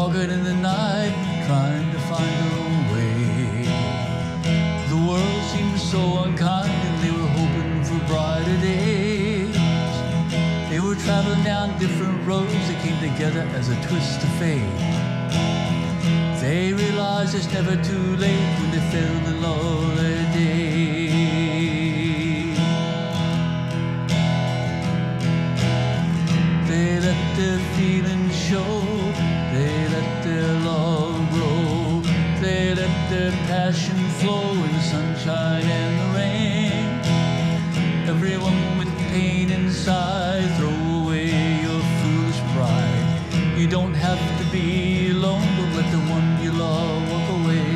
walking in the night, trying to find her way. The world seemed so unkind, and they were hoping for brighter days. They were traveling down different roads that came together as a twist of fate. They realized it's never too late when they fell in love that day. They let their feelings show. Passion flow in the sunshine and the rain. Everyone with pain inside, throw away your foolish pride. You don't have to be alone, don't let the one you love walk away.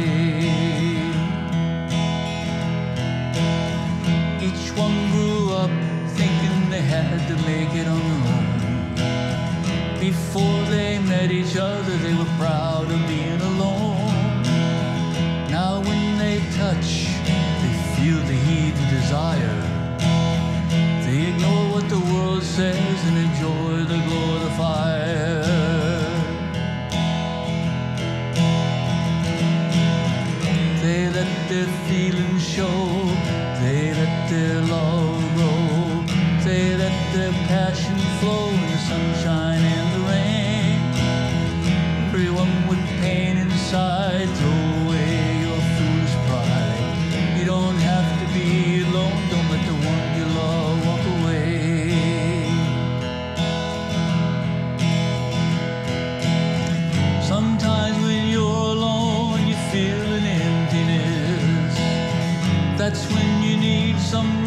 Each one grew up thinking they had to make it on their own. Before they met each other, they were proud of being alone. Desire. They ignore what the world says and enjoy the glow of the fire. They let their feelings show. They let their love grow. That's when you need some.